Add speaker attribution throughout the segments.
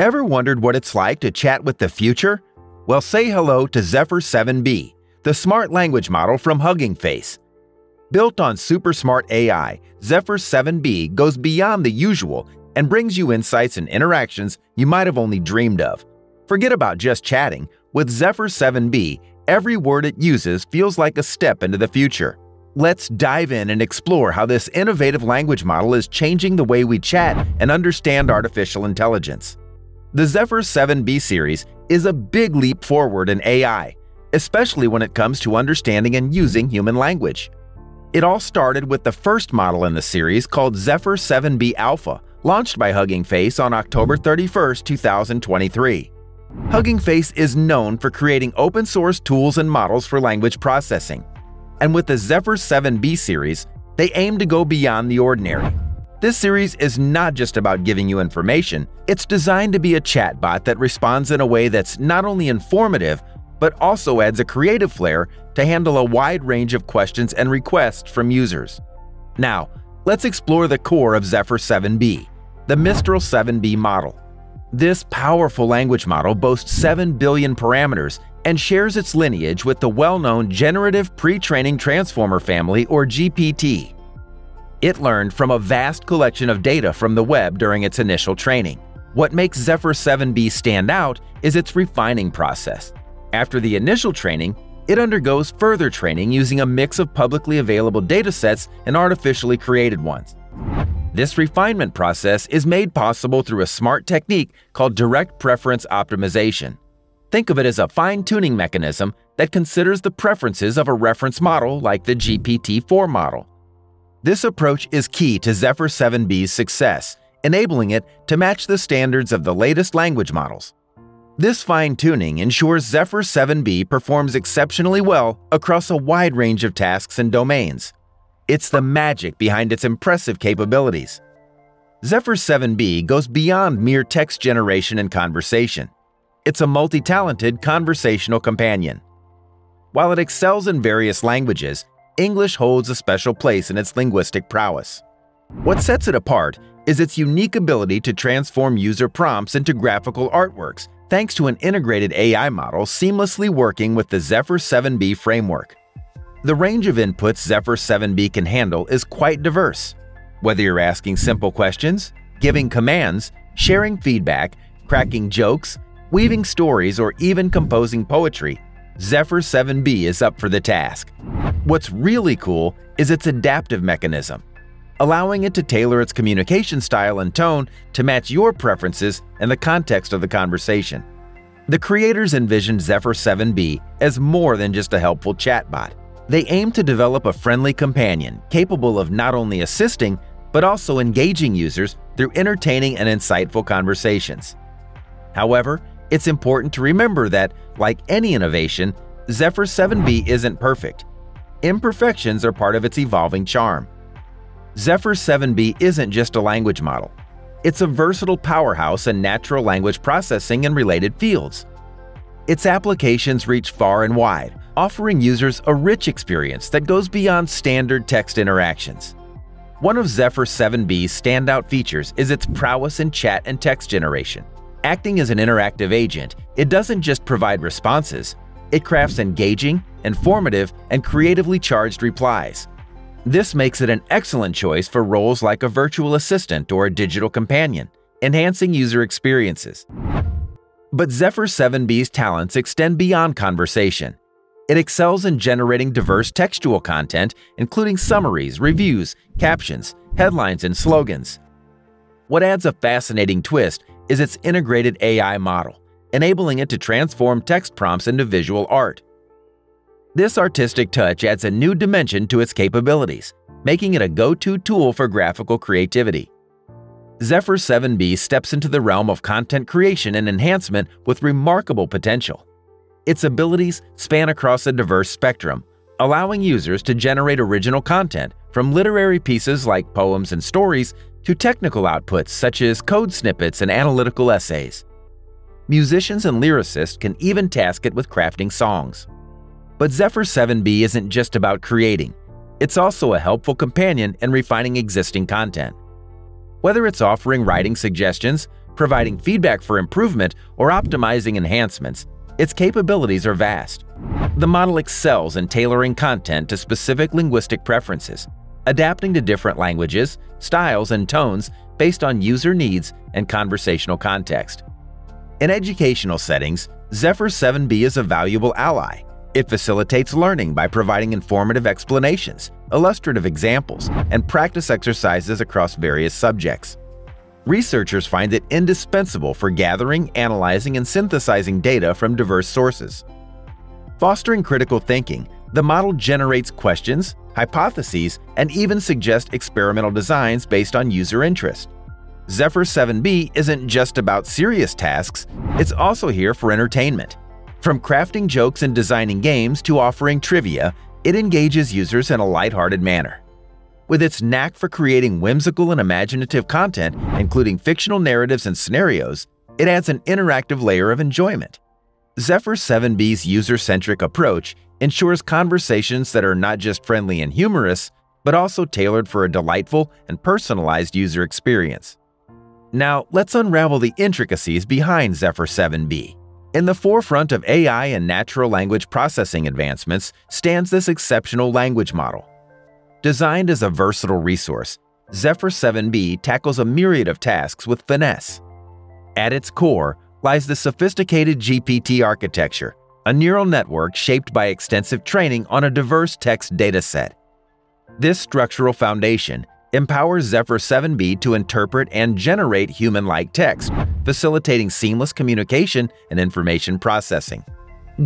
Speaker 1: Ever wondered what it's like to chat with the future? Well, say hello to Zephyr 7b, the smart language model from Hugging Face. Built on super smart AI, Zephyr 7b goes beyond the usual and brings you insights and interactions you might have only dreamed of. Forget about just chatting. With Zephyr 7b, every word it uses feels like a step into the future. Let's dive in and explore how this innovative language model is changing the way we chat and understand artificial intelligence. The Zephyr 7b series is a big leap forward in AI, especially when it comes to understanding and using human language. It all started with the first model in the series called Zephyr 7b Alpha, launched by Hugging Face on October 31, 2023. Hugging Face is known for creating open source tools and models for language processing. And with the Zephyr 7b series, they aim to go beyond the ordinary this series is not just about giving you information, it's designed to be a chatbot that responds in a way that's not only informative, but also adds a creative flair to handle a wide range of questions and requests from users. Now, let's explore the core of Zephyr 7b, the Mistral 7b model. This powerful language model boasts 7 billion parameters and shares its lineage with the well-known Generative Pre-training Transformer family or GPT. It learned from a vast collection of data from the web during its initial training. What makes Zephyr 7b stand out is its refining process. After the initial training, it undergoes further training using a mix of publicly available datasets and artificially created ones. This refinement process is made possible through a smart technique called direct preference optimization. Think of it as a fine-tuning mechanism that considers the preferences of a reference model like the GPT-4 model. This approach is key to Zephyr 7b's success, enabling it to match the standards of the latest language models. This fine-tuning ensures Zephyr 7b performs exceptionally well across a wide range of tasks and domains. It's the magic behind its impressive capabilities. Zephyr 7b goes beyond mere text generation and conversation. It's a multi-talented conversational companion. While it excels in various languages, English holds a special place in its linguistic prowess. What sets it apart is its unique ability to transform user prompts into graphical artworks thanks to an integrated AI model seamlessly working with the Zephyr 7b framework. The range of inputs Zephyr 7b can handle is quite diverse. Whether you're asking simple questions, giving commands, sharing feedback, cracking jokes, weaving stories, or even composing poetry, Zephyr 7b is up for the task. What's really cool is its adaptive mechanism, allowing it to tailor its communication style and tone to match your preferences and the context of the conversation. The creators envisioned Zephyr 7b as more than just a helpful chatbot. They aim to develop a friendly companion capable of not only assisting, but also engaging users through entertaining and insightful conversations. However, it's important to remember that, like any innovation, Zephyr 7b isn't perfect. Imperfections are part of its evolving charm. Zephyr 7b isn't just a language model. It's a versatile powerhouse in natural language processing and related fields. Its applications reach far and wide, offering users a rich experience that goes beyond standard text interactions. One of Zephyr 7b's standout features is its prowess in chat and text generation. Acting as an interactive agent, it doesn't just provide responses, it crafts engaging, informative, and creatively charged replies. This makes it an excellent choice for roles like a virtual assistant or a digital companion, enhancing user experiences. But Zephyr 7b's talents extend beyond conversation. It excels in generating diverse textual content, including summaries, reviews, captions, headlines, and slogans. What adds a fascinating twist is its integrated AI model, enabling it to transform text prompts into visual art. This artistic touch adds a new dimension to its capabilities, making it a go-to tool for graphical creativity. Zephyr 7b steps into the realm of content creation and enhancement with remarkable potential. Its abilities span across a diverse spectrum, allowing users to generate original content from literary pieces like poems and stories to technical outputs such as code snippets and analytical essays. Musicians and lyricists can even task it with crafting songs. But Zephyr 7b isn't just about creating. It's also a helpful companion in refining existing content. Whether it's offering writing suggestions, providing feedback for improvement or optimizing enhancements, its capabilities are vast. The model excels in tailoring content to specific linguistic preferences, adapting to different languages, styles, and tones based on user needs and conversational context. In educational settings, Zephyr 7b is a valuable ally. It facilitates learning by providing informative explanations, illustrative examples, and practice exercises across various subjects. Researchers find it indispensable for gathering, analyzing, and synthesizing data from diverse sources. Fostering critical thinking, the model generates questions, hypotheses, and even suggest experimental designs based on user interest. Zephyr 7b isn't just about serious tasks, it's also here for entertainment. From crafting jokes and designing games to offering trivia, it engages users in a lighthearted manner. With its knack for creating whimsical and imaginative content, including fictional narratives and scenarios, it adds an interactive layer of enjoyment. Zephyr 7b's user-centric approach ensures conversations that are not just friendly and humorous, but also tailored for a delightful and personalized user experience. Now, let's unravel the intricacies behind Zephyr 7b. In the forefront of AI and natural language processing advancements stands this exceptional language model. Designed as a versatile resource, Zephyr 7b tackles a myriad of tasks with finesse. At its core lies the sophisticated GPT architecture, a neural network shaped by extensive training on a diverse text dataset. This structural foundation empowers Zephyr 7b to interpret and generate human-like text, facilitating seamless communication and information processing.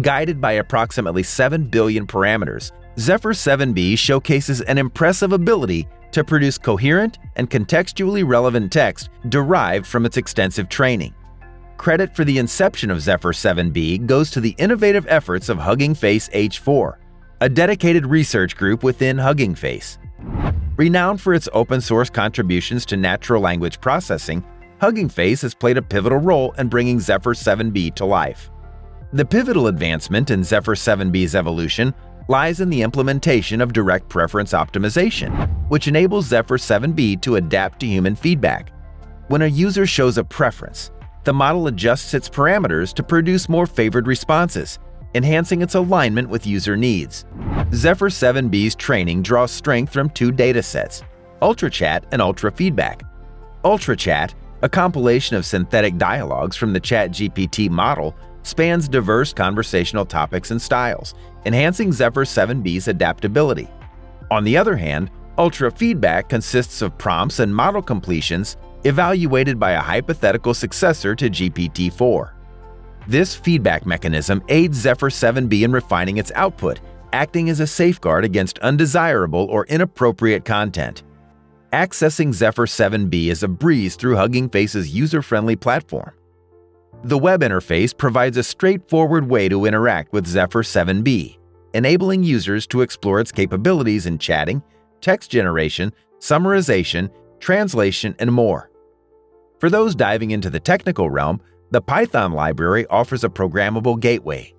Speaker 1: Guided by approximately 7 billion parameters, Zephyr 7b showcases an impressive ability to produce coherent and contextually relevant text derived from its extensive training. Credit for the inception of Zephyr 7b goes to the innovative efforts of Hugging Face H4, a dedicated research group within Hugging Face. Renowned for its open-source contributions to natural language processing, Hugging Face has played a pivotal role in bringing Zephyr 7b to life. The pivotal advancement in Zephyr 7b's evolution lies in the implementation of direct preference optimization, which enables Zephyr 7b to adapt to human feedback. When a user shows a preference, the model adjusts its parameters to produce more favored responses, enhancing its alignment with user needs. Zephyr 7b's training draws strength from two datasets, UltraChat and UltraFeedback. UltraChat, a compilation of synthetic dialogues from the ChatGPT model, spans diverse conversational topics and styles, enhancing Zephyr 7b's adaptability. On the other hand, UltraFeedback consists of prompts and model completions evaluated by a hypothetical successor to GPT-4. This feedback mechanism aids Zephyr 7b in refining its output, acting as a safeguard against undesirable or inappropriate content. Accessing Zephyr 7b is a breeze through Hugging Face's user-friendly platform. The web interface provides a straightforward way to interact with Zephyr 7b, enabling users to explore its capabilities in chatting, text generation, summarization, translation, and more. For those diving into the technical realm, the Python library offers a programmable gateway.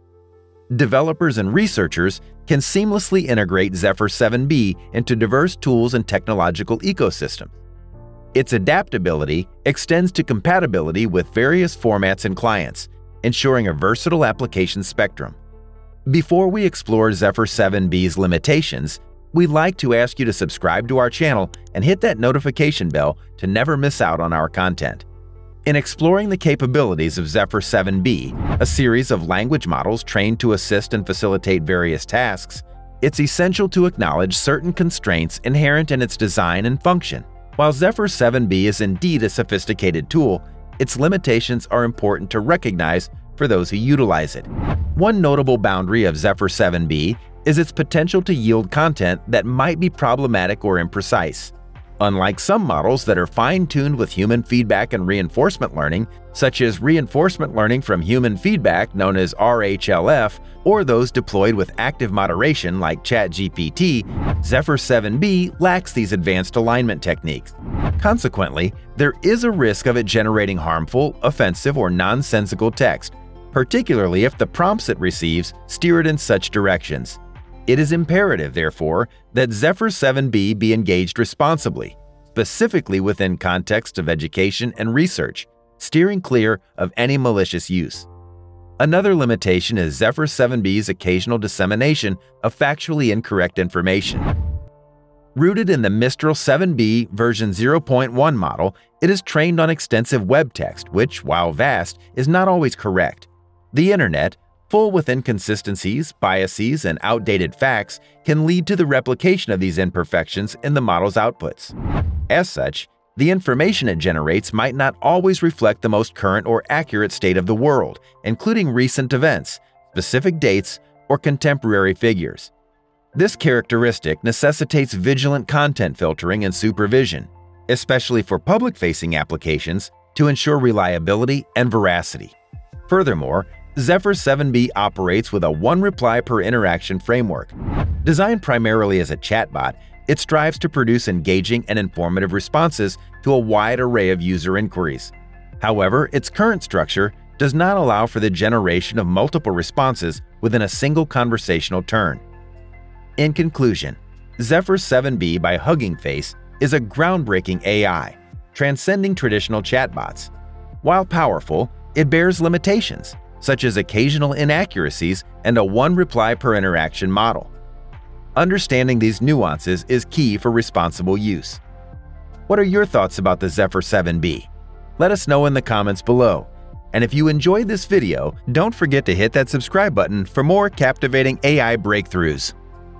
Speaker 1: Developers and researchers can seamlessly integrate Zephyr 7b into diverse tools and technological ecosystems. Its adaptability extends to compatibility with various formats and clients, ensuring a versatile application spectrum. Before we explore Zephyr 7b's limitations, we'd like to ask you to subscribe to our channel and hit that notification bell to never miss out on our content. In exploring the capabilities of Zephyr 7b, a series of language models trained to assist and facilitate various tasks, it's essential to acknowledge certain constraints inherent in its design and function. While Zephyr 7b is indeed a sophisticated tool, its limitations are important to recognize for those who utilize it. One notable boundary of Zephyr 7b is its potential to yield content that might be problematic or imprecise. Unlike some models that are fine-tuned with human feedback and reinforcement learning, such as reinforcement learning from human feedback known as RHLF, or those deployed with active moderation like ChatGPT, Zephyr 7b lacks these advanced alignment techniques. Consequently, there is a risk of it generating harmful, offensive, or nonsensical text, particularly if the prompts it receives steer it in such directions. It is imperative, therefore, that Zephyr 7b be engaged responsibly, specifically within context of education and research, steering clear of any malicious use. Another limitation is Zephyr 7b's occasional dissemination of factually incorrect information. Rooted in the Mistral 7b version 0.1 model, it is trained on extensive web text, which, while vast, is not always correct. The internet, full with inconsistencies, biases, and outdated facts, can lead to the replication of these imperfections in the model's outputs. As such, the information it generates might not always reflect the most current or accurate state of the world, including recent events, specific dates, or contemporary figures. This characteristic necessitates vigilant content filtering and supervision, especially for public-facing applications, to ensure reliability and veracity. Furthermore, Zephyr 7b operates with a one reply per interaction framework. Designed primarily as a chatbot, it strives to produce engaging and informative responses to a wide array of user inquiries. However, its current structure does not allow for the generation of multiple responses within a single conversational turn. In conclusion, Zephyr 7b by Hugging Face is a groundbreaking AI, transcending traditional chatbots. While powerful, it bears limitations, such as occasional inaccuracies and a one reply per interaction model. Understanding these nuances is key for responsible use. What are your thoughts about the Zephyr 7b? Let us know in the comments below. And if you enjoyed this video, don't forget to hit that subscribe button for more captivating AI breakthroughs.